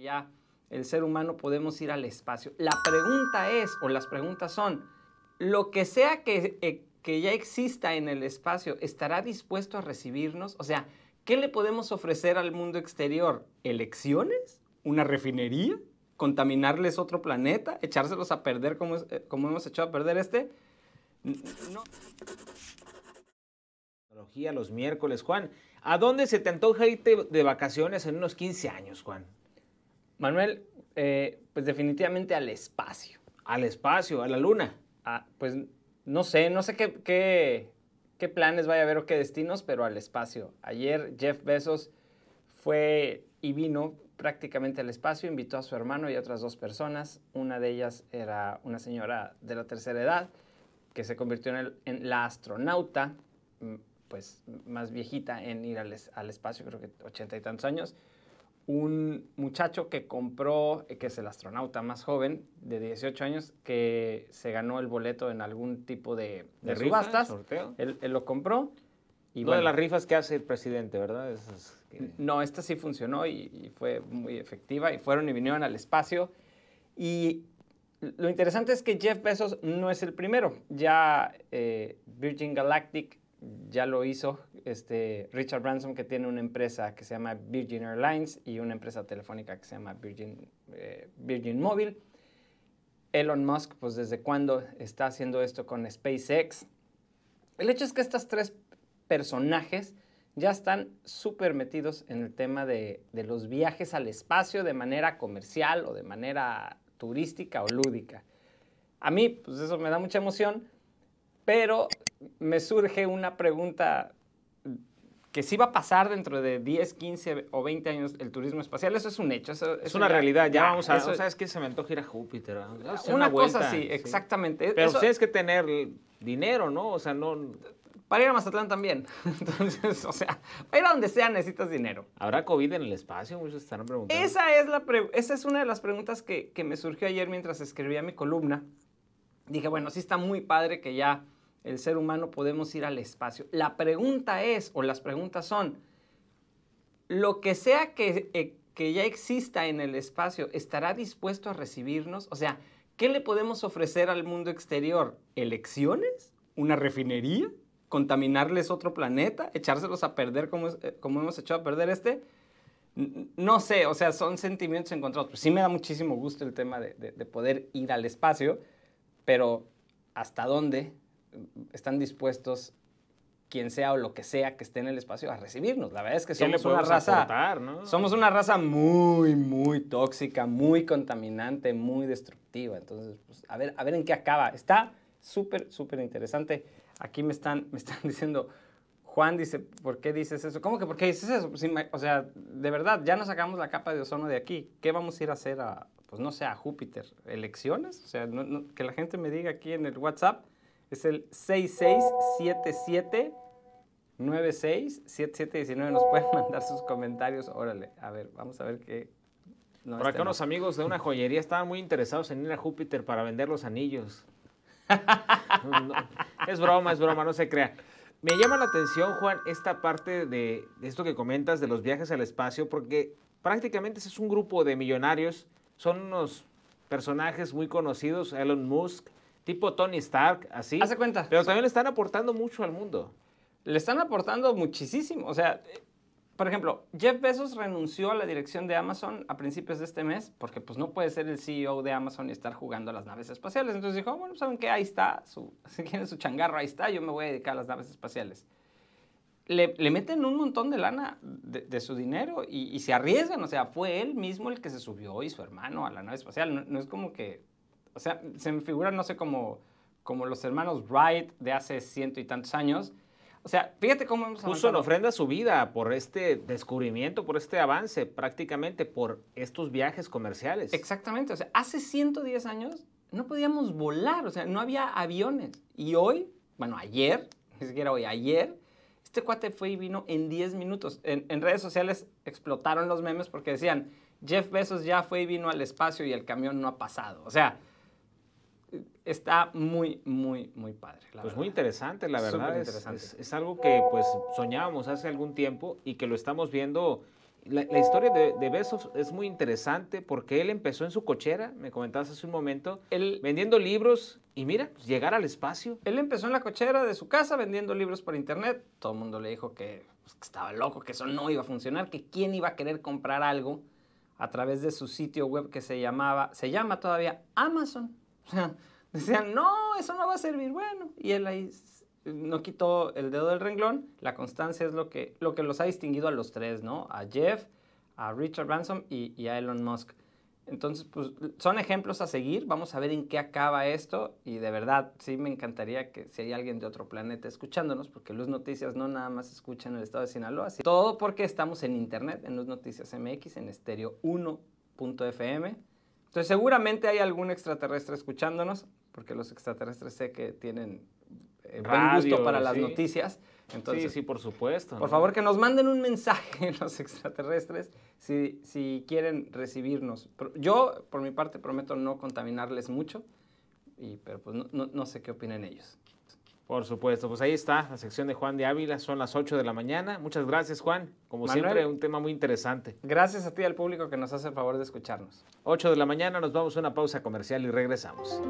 ya el ser humano podemos ir al espacio. La pregunta es, o las preguntas son, lo que sea que, eh, que ya exista en el espacio, ¿estará dispuesto a recibirnos? O sea, ¿qué le podemos ofrecer al mundo exterior? ¿Elecciones? ¿Una refinería? ¿Contaminarles otro planeta? ¿Echárselos a perder como, eh, como hemos echado a perder este? No. Los miércoles, Juan. ¿A dónde se te antoja irte de vacaciones en unos 15 años, Juan? Manuel, eh, pues definitivamente al espacio. Al espacio, a la luna. Ah, pues no sé, no sé qué, qué, qué planes vaya a haber o qué destinos, pero al espacio. Ayer Jeff Bezos fue y vino prácticamente al espacio, invitó a su hermano y a otras dos personas. Una de ellas era una señora de la tercera edad que se convirtió en, el- en la astronauta, mm, pues más viejita en ir al, al espacio, creo que ochenta y tantos años un muchacho que compró, eh, que es el astronauta más joven, de 18 años, que se ganó el boleto en algún tipo de, de, ¿De rifa, subastas. sorteo? Él, él lo compró. Y Una de bueno, las rifas que hace el presidente, ¿verdad? Esas que- no, esta sí funcionó y, y fue muy efectiva. Y fueron y vinieron al espacio. Y lo interesante es que Jeff Bezos no es el primero. Ya eh, Virgin Galactic ya lo hizo. Este, Richard Branson, que tiene una empresa que se llama Virgin Airlines y una empresa telefónica que se llama Virgin, eh, Virgin Mobile. Elon Musk, pues desde cuándo está haciendo esto con SpaceX. El hecho es que estos tres personajes ya están súper metidos en el tema de, de los viajes al espacio de manera comercial o de manera turística o lúdica. A mí, pues eso me da mucha emoción, pero me surge una pregunta que sí va a pasar dentro de 10, 15 o 20 años el turismo espacial. Eso es un hecho. Eso, Es eso una ya- realidad, ya, vamos a... eso- ¿Sabes qué? Se me antoja ir a Júpiter. a una cosa así, sí. exactamente. Pero Eso- tienes que tener dinero, ¿no? O sea, no... Para ir a Mazatlán también. Entonces, o sea, para ir a donde sea necesitas dinero. ¿Habrá COVID en el espacio? Muchos estarán preguntando. Esa es, la pre- esa es una de las preguntas que, que me surgió ayer mientras escribía mi columna. Dije, bueno, sí está muy padre que ya el ser humano podemos ir al espacio. La pregunta es, o las preguntas son, lo que sea que, eh, que ya exista en el espacio, ¿estará dispuesto a recibirnos? O sea, ¿qué le podemos ofrecer al mundo exterior? ¿Elecciones? ¿Una refinería? ¿Contaminarles otro planeta? ¿Echárselos a perder como, eh, como hemos echado a perder este? No sé, o sea, son sentimientos encontrados. Sí me da muchísimo gusto el tema de- de poder ir al espacio, pero ¿hasta dónde están dispuestos quien sea o lo que sea que esté en el espacio a recibirnos? La verdad es que ¿Qué le somos una raza... aportar, no? Somos una raza muy, muy tóxica, muy contaminante, muy destructiva. Entonces, pues, a, ver, a ver en qué acaba. Está súper, súper interesante. Aquí me están, me están diciendo, Juan dice, ¿por qué dices eso? ¿Cómo que por qué dices eso? Pues, o sea, de verdad, ya nos sacamos la capa de ozono de aquí. ¿Qué vamos a ir a hacer a, pues no sé, a Júpiter? ¿Elecciones? O sea, no- no- que la gente me diga aquí en el WhatsApp. Es el 6677 967719 nos pueden mandar sus comentarios. Órale, a ver, vamos a ver qué. no, Por acá no. unos amigos de una joyería estaban muy interesados en ir a Júpiter para vender los anillos. No, es broma, es broma, no se crea. Me llama la atención, Juan, esta parte de, de esto que comentas de los viajes al espacio, porque prácticamente ese es un grupo de millonarios, son unos personajes muy conocidos, Elon Musk, tipo Tony Stark, así. Hace cuenta. Pero también le están aportando mucho al mundo. Le están aportando muchísimo. O sea, por ejemplo, Jeff Bezos renunció a la dirección de Amazon a principios de este mes porque pues no puede ser el CEO de Amazon y estar jugando a las naves espaciales. Entonces dijo, bueno, ¿saben qué? Ahí está, su, si quieren su changarro, ahí está, yo me voy a dedicar a las naves espaciales. Le, le meten un montón de lana de, de su dinero y, y se arriesgan. O sea, fue él mismo el que se subió y su hermano a la nave espacial. No, no es como que, o sea, se me figura, no sé, como, como los hermanos Wright de hace ciento y tantos años. O sea, fíjate cómo hemos Puso en ofrenda su vida por este descubrimiento, por este avance, prácticamente por estos viajes comerciales. Exactamente, o sea, hace 110 años no podíamos volar, o sea, no había aviones. Y hoy, bueno, ayer, ni siquiera hoy, ayer, este cuate fue y vino en 10 minutos. En, en redes sociales explotaron los memes porque decían, Jeff Bezos ya fue y vino al espacio y el camión no ha pasado. O sea, está muy, muy, muy padre. la Pues verdad. muy interesante, la verdad. Es, Superinteresante. es- es algo que pues soñábamos hace algún tiempo y que lo estamos viendo La, historia de, de, Bezos es muy interesante porque él empezó en su cochera, me comentabas hace un momento, él, vendiendo libros y mira, pues, llegar al espacio. Él empezó en la cochera de su casa vendiendo libros por internet. Todo el mundo le dijo que, pues, que estaba loco, que eso no iba a funcionar, que quién iba a querer comprar algo a través de su sitio web que se llamaba, se llama todavía Amazon. Decían, no, eso no va a servir. Bueno, y él ahí no quitó el dedo del renglón. La constancia es lo que, lo que los ha distinguido a los tres, ¿no? A Jeff, a Richard Branson y, a Elon Musk. Entonces, pues son ejemplos a seguir. Vamos a ver en qué acaba esto. Y de verdad, sí me encantaría que si hay alguien de otro planeta escuchándonos, porque Luz Noticias no nada más escucha en el estado de Sinaloa. todo porque estamos en internet, en Luz Noticias MX, en estéreo 1.fm. Entonces, seguramente hay algún extraterrestre escuchándonos, porque los extraterrestres sé que tienen eh, buen gusto para las noticias. Entonces, sí, sí, por supuesto. Por favor, que nos manden un mensaje los extraterrestres si, si quieren recibirnos. Yo, por mi parte, prometo no contaminarles mucho, y, pero pues no, no, sé qué opinen ellos. Por supuesto, pues ahí está la sección de Juan de Ávila, son las 8 de la mañana. Muchas gracias, Juan. Como siempre, un tema muy interesante. Gracias a ti y al público que nos hace el favor de escucharnos. 8 de la mañana, nos vamos a una pausa comercial y regresamos.